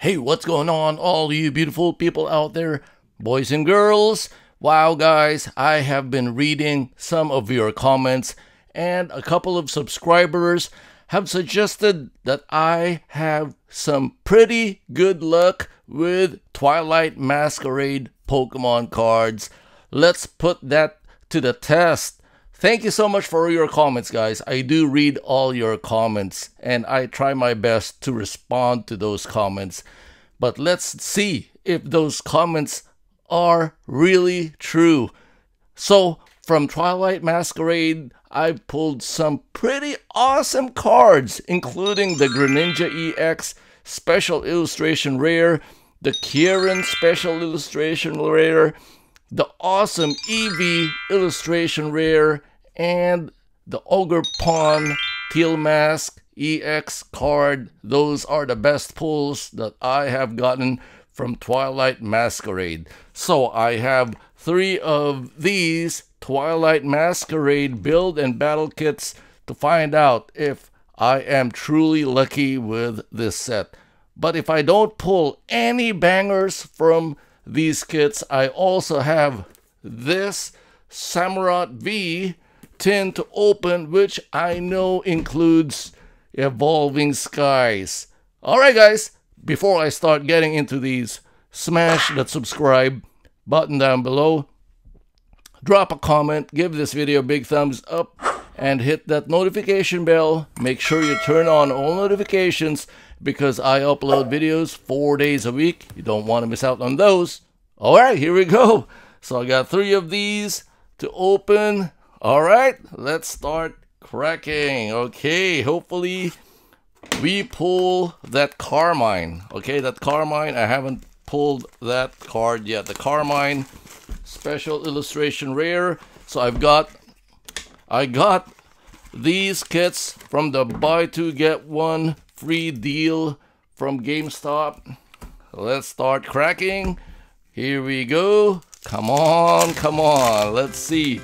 Hey, what's going on, all you beautiful people out there, boys and girls? Wow, guys, I have been reading some of your comments, and a couple of subscribers have suggested that I have some pretty good luck with Twilight Masquerade Pokemon cards. Let's put that to the test. Thank you so much for your comments, guys. I do read all your comments and I try my best to respond to those comments. But let's see if those comments are really true. So, from Twilight Masquerade, I pulled some pretty awesome cards, including the Greninja EX Special Illustration Rare, the Kieran Special Illustration Rare, the awesome Eevee Illustration Rare, and the Ogre Pawn, Teal Mask EX card. Those are the best pulls that I have gotten from Twilight Masquerade. So I have three of these Twilight Masquerade build and battle kits to find out if I am truly lucky with this set. But if I don't pull any bangers from these kits, I also have this Samurott V tin to open, which I know includes Evolving Skies. Alright guys, before I start getting into these, smash that subscribe button down below, drop a comment, give this video a big thumbs up, and hit that notification bell. Make sure you turn on all notifications because I upload videos four days a week. You don't want to miss out on those. Alright, here we go. So I got three of these to open. All right, let's start cracking. Okay, hopefully we pull that Carmine. Okay, that Carmine, I haven't pulled that card yet. The Carmine special illustration rare. So I've got, I got these kits from the buy two get one free deal from GameStop. Let's start cracking. Here we go. Come on, come on. Let's see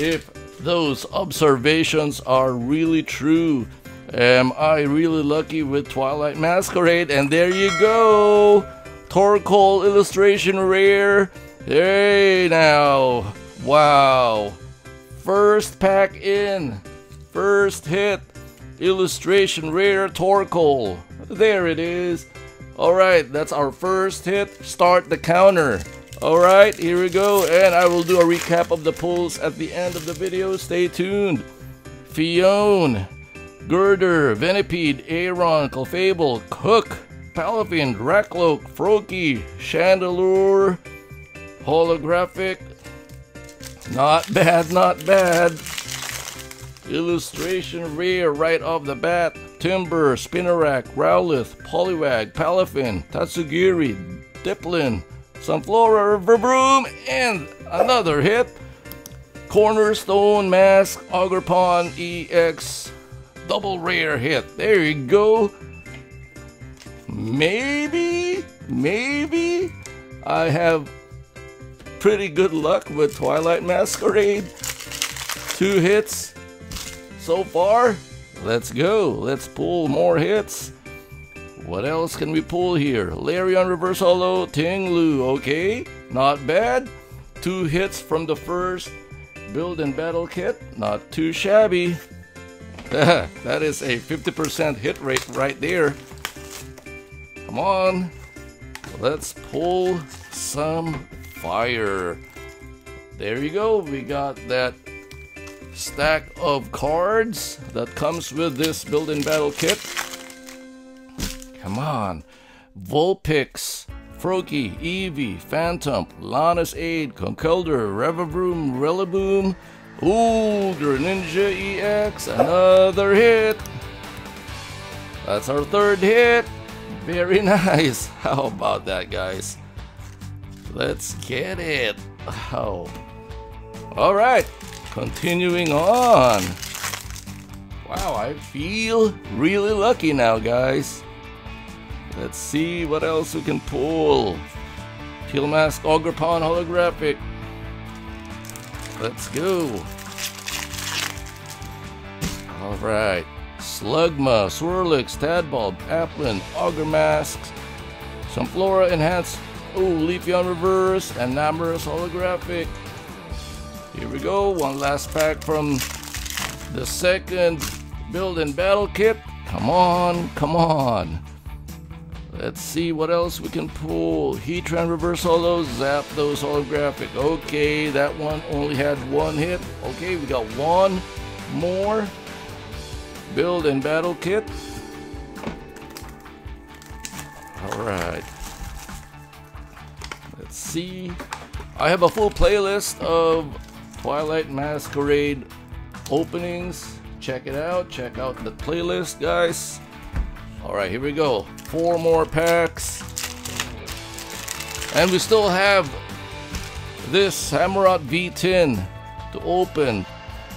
if those observations are really true. Am I really lucky with Twilight Masquerade? And there you go! Torkoal illustration rare. Hey now! Wow! First pack in. First hit. Illustration rare Torkoal. There it is. Alright, that's our first hit. Start the counter. Alright, here we go, and I will do a recap of the pulls at the end of the video. Stay tuned. Phione, Girder, Venipede, Aron, Clefable, Cook, Palafin, Rakloak, Froakie, Chandelure, Holographic. Not bad, not bad. Illustration rare right off the bat. Timburr, Spinarak, Rowlet, Poliwag, Palafin, Tatsugiri, Dipplin, Sunflora Varoom, and another hit. Cornerstone Mask Auger Ogerpon EX double rare hit. There you go. Maybe, maybe I have pretty good luck with Twilight Masquerade. Two hits so far. Let's go. Let's pull more hits. What else can we pull here? Lairon Reverse Holo, Ting Lu, okay, not bad. Two hits from the first build and battle kit, not too shabby. that is a 50% hit rate right there. Come on, let's pull some fire. There you go, we got that stack of cards that comes with this build and battle kit. Come on. Vulpix, Froakie, Eevee, Phantom, Lana's Aid, Conkeldurr, Revavroom, Rillaboom. Ooh, Greninja EX, another hit. That's our third hit. Very nice. How about that, guys? Let's get it. Oh. All right, continuing on. Wow, I feel really lucky now, guys. Let's see what else we can pull. Teal Mask Ogerpon Holographic. Let's go. Alright. Slugma, Swirlix, Tadbulb, Applin, Auger Masks, Sunflora Enhanced. Oh, Leafeon Reverse and Namorous Holographic. Here we go. One last pack from the second build and battle kit. Come on, come on. Let's see what else we can pull. Heatran Reverse hollow, zap those Holographic. Okay, that one only had one hit. Okay, we got one more build and battle kit. Alright. Let's see. I have a full playlist of Twilight Masquerade openings. Check it out. Check out the playlist, guys. Alright, here we go. Four more packs. And we still have this Samurott V tin to open.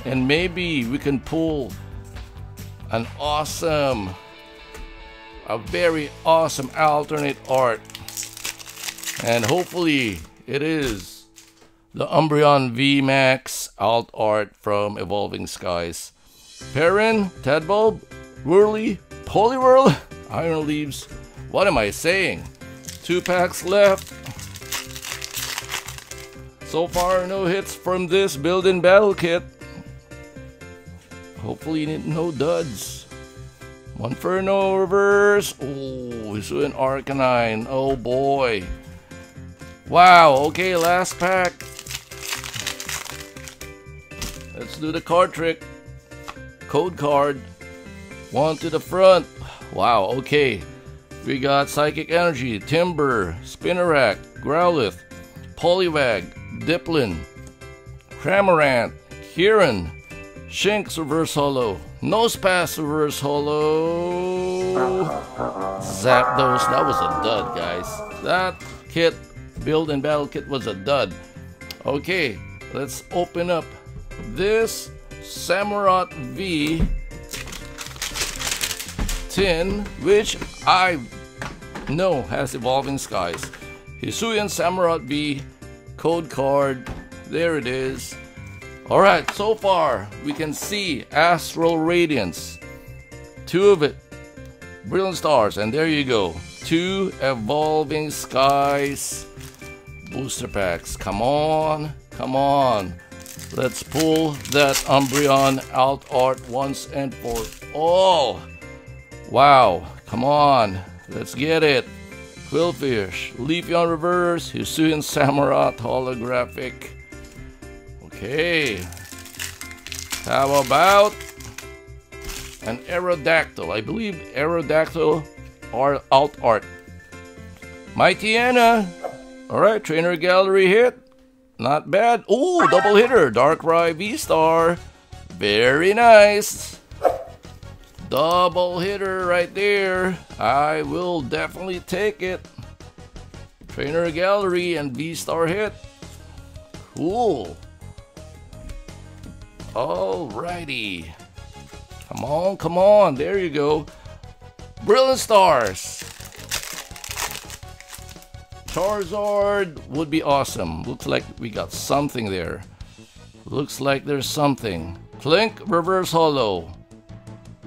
And maybe we can pull an awesome, a very awesome alternate art. And hopefully it is the Umbreon VMAX alt art from Evolving Skies. Perrin, Tadbulb, Whirly, Poliwhirl, Iron Leaves. What am I saying? Two packs left. So far, no hits from this build-in battle kit. Hopefully, no duds. Monferno reverse. Oh, it's an Arcanine. Oh boy. Wow, okay, last pack. Let's do the card trick. Code card. One to the front. Wow, okay. We got Psychic Energy, Timburr, Spinarak, Growlithe, Poliwag, Dipplin, Cramorant, Kieran, Shinx Reverse Holo, Nosepass Reverse Holo, Zapdos. That was a dud, guys. That kit, build and battle kit, was a dud. Okay, let's open up this Samurott V tin, which I know has Evolving Skies. Hisuian Samurott V, code card. There it is. Alright, so far we can see Astral Radiance. Two of it. Brilliant Stars, and there you go. Two Evolving Skies booster packs. Come on, come on. Let's pull that Umbreon alt art once and for all. Wow, come on, let's get it. Qwilfish, Leafeon Reverse, Hisuian Samurott Holographic. Okay. How about an Aerodactyl? I believe Aerodactyl or alt art. Mightyena. Alright, trainer gallery hit. Not bad. Oh, double hitter. Darkrai V-Star. Very nice. Double hitter right there. I will definitely take it. Trainer Gallery and V-Star hit. Cool. Alrighty. Come on, come on. There you go. Brilliant Stars. Charizard would be awesome. Looks like we got something there. Looks like there's something. Klink Reverse Holo.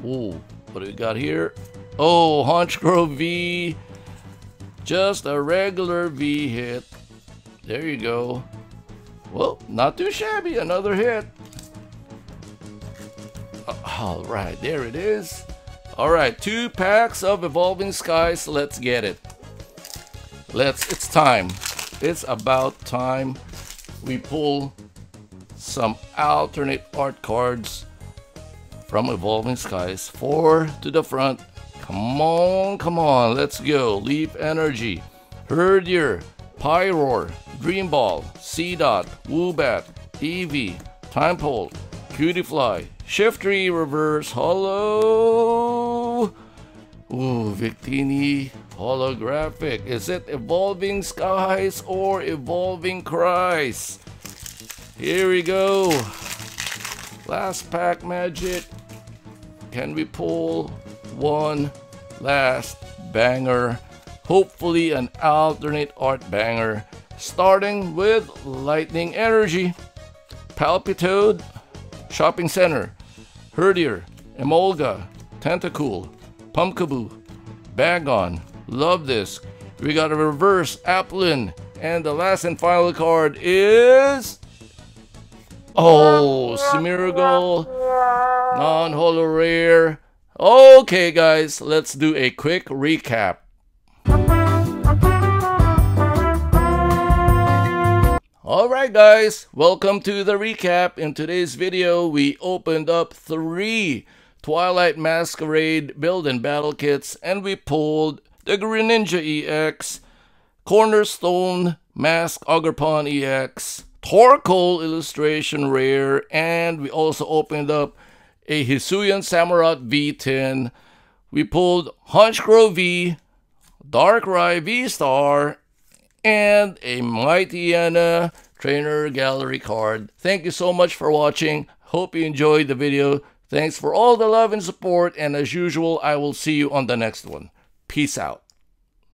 Ooh, what do we got here? Oh, Honchkrow V. Just a regular V hit. There you go. Well, not too shabby. Another hit. Uh, all right, there it is. All right, two packs of Evolving Skies. Let's get it. Let's, it's time. It's about time we pull some alternate art cards from Evolving Skies. Four to the front. Come on, come on, let's go. Leap Energy, Herdier, Pyroar, Dream Ball, Seedot, Woobat, Eevee, Tympole, Cutiefly, Shiftry Reverse Holo. Ooh, Victini Holographic. Is it Evolving Skies or Evolving Cries? Here we go. Last pack magic. Can we pull one last banger? Hopefully an alternate art banger. Starting with Lightning Energy, Palpitoad, Shopping Center, Herdier, Emolga, Tentacool, Pumpkaboo, Bagon, love this. We got a reverse Applin. And the last and final card is... Oh, Smeargle. Non-holo rare. Okay, guys, let's do a quick recap. Alright guys, welcome to the recap. In today's video, we opened up three Twilight Masquerade build and battle kits and we pulled the Greninja EX, Cornerstone Mask Ogerpon EX, Torkoal Illustration Rare, and we also opened up a Hisuian Samurott V tin. We pulled Honchkrow V, Darkrai V-Star, and a Mightyena Trainer Gallery card. Thank you so much for watching. Hope you enjoyed the video. Thanks for all the love and support, and as usual, I will see you on the next one. Peace out.